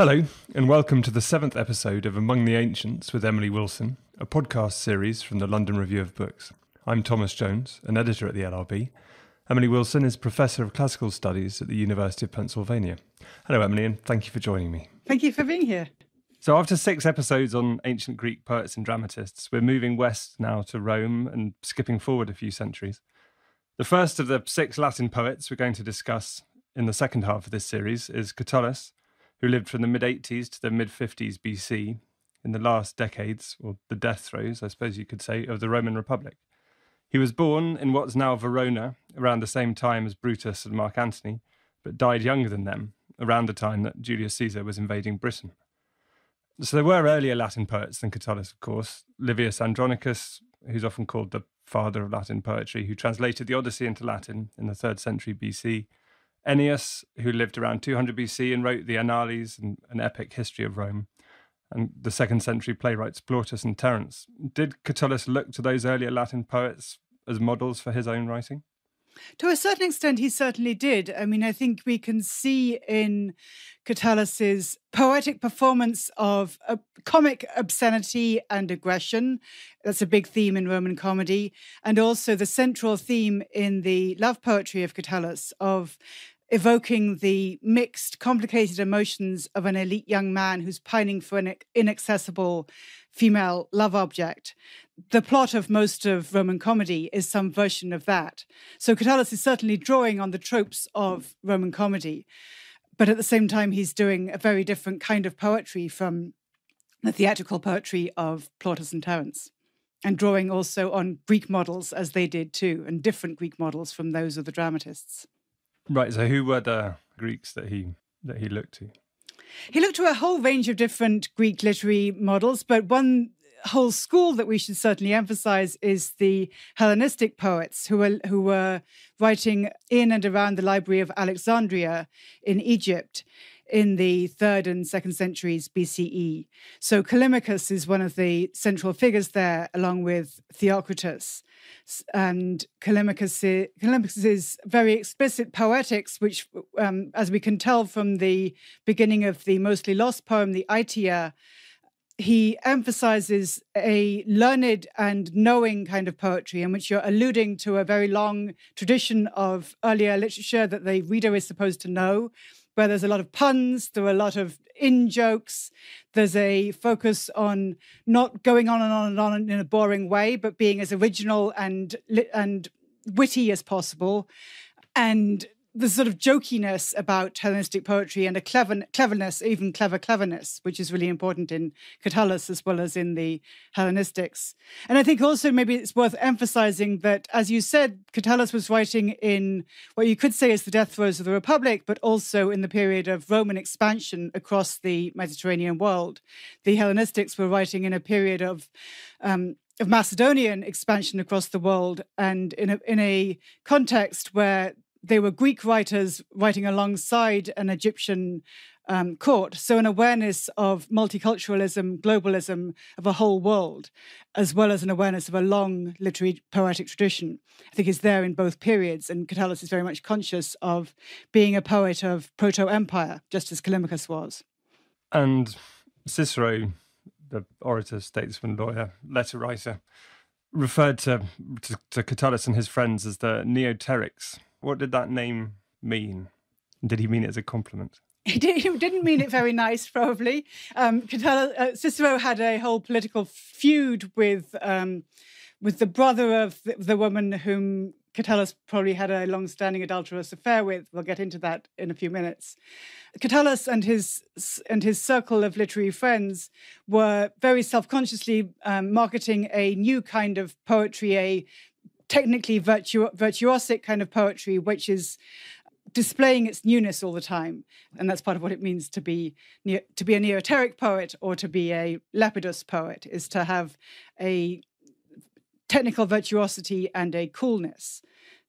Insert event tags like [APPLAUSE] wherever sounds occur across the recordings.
Hello, and welcome to the seventh episode of Among the Ancients with Emily Wilson, a podcast series from the London Review of Books. I'm Thomas Jones, an editor at the LRB. Emily Wilson is Professor of Classical Studies at the University of Pennsylvania. Hello, Emily, and thank you for joining me. Thank you for being here. So, after six episodes on ancient Greek poets and dramatists, we're moving west now to Rome and skipping forward a few centuries. The first of the six Latin poets we're going to discuss in the second half of this series is Catullus, who lived from the mid 80s to the mid 50s BC in the last decades, or the death throes, I suppose you could say, of the Roman Republic. He was born in what's now Verona around the same time as Brutus and Mark Antony, but died younger than them, around the time that Julius Caesar was invading Britain. So there were earlier Latin poets than Catullus, of course. Livius Andronicus, who's often called the father of Latin poetry, who translated the Odyssey into Latin in the third century BC. Ennius, who lived around 200 BC and wrote the Annales and an epic history of Rome, and the second century playwrights Plautus and Terence. Did Catullus look to those earlier Latin poets as models for his own writing? To a certain extent, he certainly did. I mean, I think we can see in Catullus's poetic performance of a comic obscenity and aggression. That's a big theme in Roman comedy. And also the central theme in the love poetry of Catullus of evoking the mixed, complicated emotions of an elite young man who's pining for an inaccessible female love object. The plot of most of Roman comedy is some version of that. So Catullus is certainly drawing on the tropes of Roman comedy, but at the same time, he's doing a very different kind of poetry from the theatrical poetry of Plautus and Terence. And drawing also on Greek models as they did too, and different Greek models from those of the dramatists. Right. So, who were the Greeks that he that he looked to? He looked to a whole range of different Greek literary models, but one whole school that we should certainly emphasize is the Hellenistic poets who were who were writing in and around the Library of Alexandria in Egypt in the third and second centuries BCE. So Callimachus is one of the central figures there, along with Theocritus. And Callimachus, Callimachus's very explicit poetics, which, um, as we can tell from the beginning of the mostly lost poem, the Aitia, he emphasizes a learned and knowing kind of poetry in which you're alluding to a very long tradition of earlier literature that the reader is supposed to know where there's a lot of puns, there are a lot of in jokes. There's a focus on not going on and on and on in a boring way, but being as original and and witty as possible. And the sort of jokiness about Hellenistic poetry and a clever cleverness, even clever cleverness, which is really important in Catullus as well as in the Hellenistics. And I think also maybe it's worth emphasizing that, as you said, Catullus was writing in what you could say is the death throes of the Republic, but also in the period of Roman expansion across the Mediterranean world. The Hellenistics were writing in a period of um, of Macedonian expansion across the world and in a, in a context where they were Greek writers writing alongside an Egyptian um, court. So, an awareness of multiculturalism, globalism of a whole world, as well as an awareness of a long literary poetic tradition, I think is there in both periods. And Catullus is very much conscious of being a poet of proto empire, just as Callimachus was. And Cicero, the orator, statesman, lawyer, letter writer, referred to, to, to Catullus and his friends as the Neoterics what did that name mean? Did he mean it as a compliment? [LAUGHS] He, did, he didn't mean it very nice, probably. Um, uh, Cicero had a whole political feud with um, with the brother of the, the, woman whom Catullus probably had a long-standing adulterous affair with. We'll get into that in a few minutes. Catullus and his and his circle of literary friends were very self-consciously um, marketing a new kind of poetry, a technically virtu- virtuosic kind of poetry, which is displaying its newness all the time, and that's part of what it means to be ne- to be a neoteric poet or to be a lepidus poet, is to have a technical virtuosity and a coolness,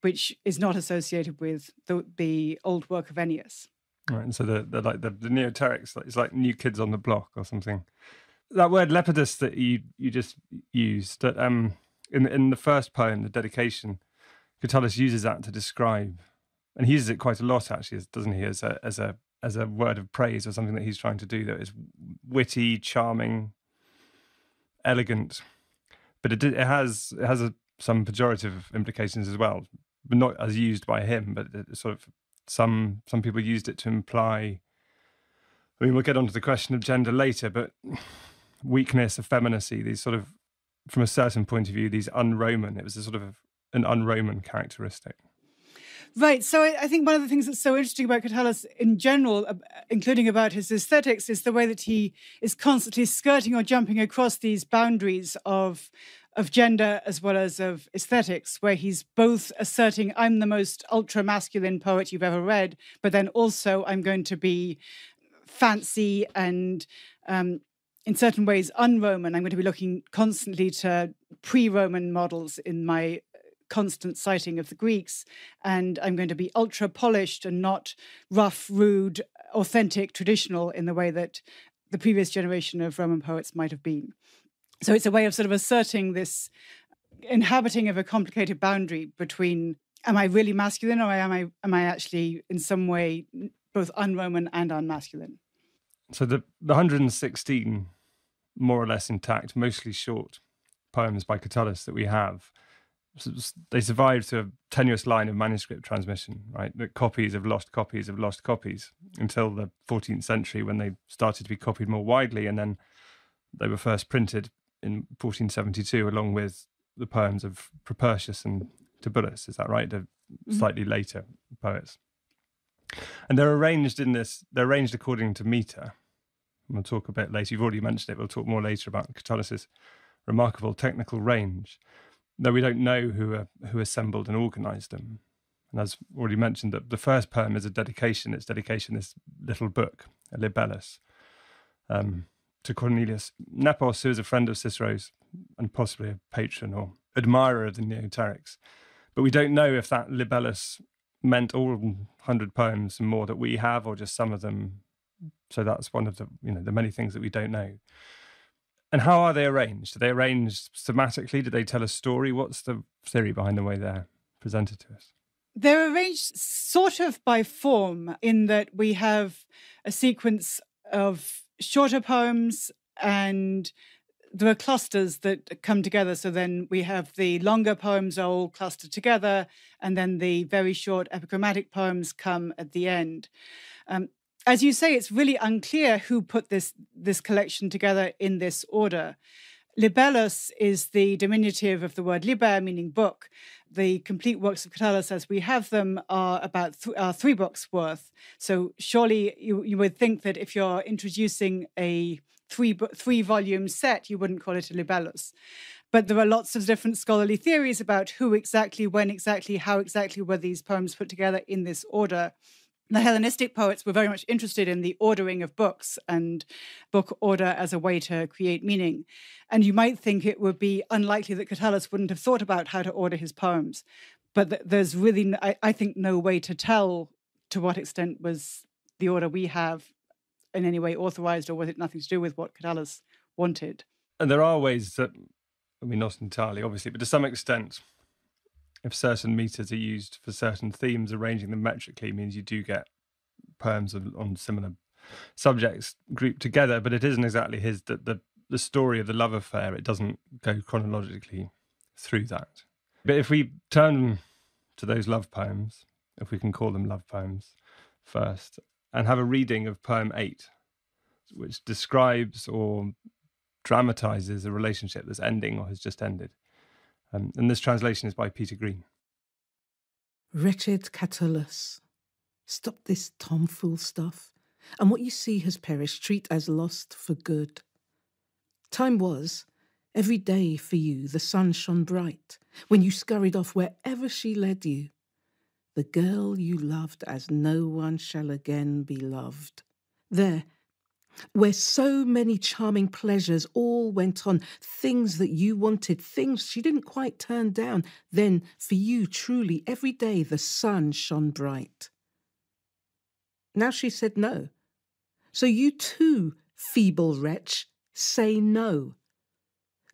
which is not associated with the, the old work of Ennius. Right, and so the, the like the, the neoterics, it's like new kids on the block or something. That word lepidus that you you just used, that um in in the first poem, the dedication, Catullus uses that to describe, and he uses it quite a lot actually, doesn't he? As a as a as a word of praise or something that he's trying to do that is witty, charming, elegant. But it, it has it has a, some pejorative implications as well, but not as used by him. But it, sort of some some people used it to imply. I mean, we'll get onto the question of gender later, but weakness, effeminacy, these sort of, from a certain point of view, these un-Roman. It was a sort of an un-Roman characteristic. Right. So I, think one of the things that's so interesting about Catullus in general, including about his aesthetics, is the way that he is constantly skirting or jumping across these boundaries of of gender as well as of aesthetics, where he's both asserting, I'm the most ultra masculine poet you've ever read, but then also I'm going to be fancy and um, in certain ways un-Roman. I'm going to be looking constantly to pre-Roman models in my uh, constant citing of the Greeks, and I'm going to be ultra polished and not rough, rude, authentic, traditional in the way that the previous generation of Roman poets might have been. So it's a way of sort of asserting this inhabiting of a complicated boundary between am I really masculine or am I am I actually in some way both un-Roman and unmasculine? So the, the 116 more or less intact, mostly short poems by Catullus that we have they survived to a tenuous line of manuscript transmission, right? The copies of lost copies of lost copies until the 14th century when they started to be copied more widely. And then they were first printed in 1472 along with the poems of Propertius and Tibullus. Is that right? The mm-hmm. slightly later poets. And they're arranged in this, they're arranged according to meter. We'll talk a bit later. You've already mentioned it. We'll talk more later about Catullus's remarkable technical range though we don't know who uh, who assembled and organised them. And as already mentioned, that the first poem is a dedication. It's dedication this little book, a libellus, um, to Cornelius Nepos, who is a friend of Cicero's and possibly a patron or admirer of the Neoterics. But we don't know if that libellus meant all hundred poems and more that we have, or just some of them. So that's one of the you know the many things that we don't know. And how are they arranged? Are they arranged thematically? Do they tell a story? What's the theory behind the way they're presented to us? They're arranged sort of by form, in that we have a sequence of shorter poems and there are clusters that come together. So then we have the longer poems are all clustered together, and then the very short epigrammatic poems come at the end. Um, as you say, it's really unclear who put this this collection together in this order. Libellus is the diminutive of the word liber, meaning book. The complete works of Catullus, as we have them, are about th- are three books worth. So surely you, you would think that if you're introducing a three three volume set, you wouldn't call it a libellus. But there are lots of different scholarly theories about who exactly, when exactly, how exactly were these poems put together in this order the Hellenistic poets were very much interested in the ordering of books and book order as a way to create meaning. And you might think it would be unlikely that Catullus wouldn't have thought about how to order his poems. But th- there's really, I, I think, no way to tell to what extent was the order we have in any way authorized or was it nothing to do with what Catullus wanted. And there are ways that, I mean, not entirely, obviously, but to some extent, if certain meters are used for certain themes, arranging them metrically means you do get poems on similar subjects grouped together. But it isn't exactly his that the the story of the love affair. It doesn't go chronologically through that. But if we turn to those love poems, if we can call them love poems, first, and have a reading of poem eight, which describes or dramatizes a relationship that's ending or has just ended. Um, and this translation is by Peter Green. Wretched Catullus, stop this tomfool stuff, and what you see has perished, treat as lost for good. Time was, every day for you the sun shone bright, when you scurried off wherever she led you. The girl you loved as no one shall again be loved. There, where so many charming pleasures all went on, things that you wanted, things she didn't quite turn down. Then, for you, truly, every day the sun shone bright. Now she said no. So you too, feeble wretch, say no.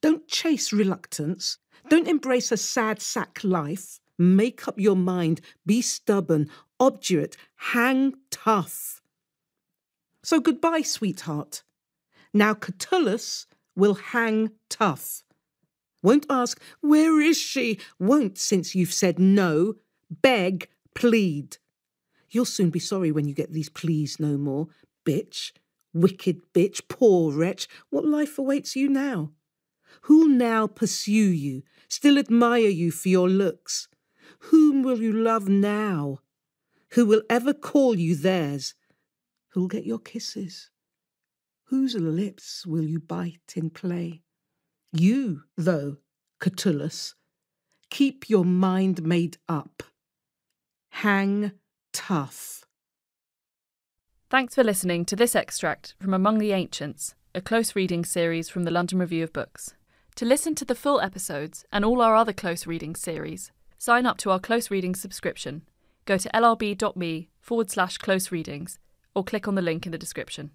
Don't chase reluctance. Don't embrace a sad sack life. Make up your mind. Be stubborn, obdurate, hang tough. So goodbye, sweetheart. Now Catullus will hang tough. Won't ask, where is she? Won't, since you've said no. Beg, plead. You'll soon be sorry when you get these pleas no more. Bitch, wicked bitch, poor wretch, what life awaits you now? Who'll now pursue you, still admire you for your looks? Whom will you love now? Who will ever call you theirs? Who'll get your kisses? Whose lips will you bite in play? You, though, Catullus, keep your mind made up. Hang tough. Thanks for listening to this extract from Among the Ancients, a close reading series from the London Review of Books. To listen to the full episodes and all our other close reading series, sign up to our close reading subscription. Go to lrb.me forward slash close readings or click on the link in the description.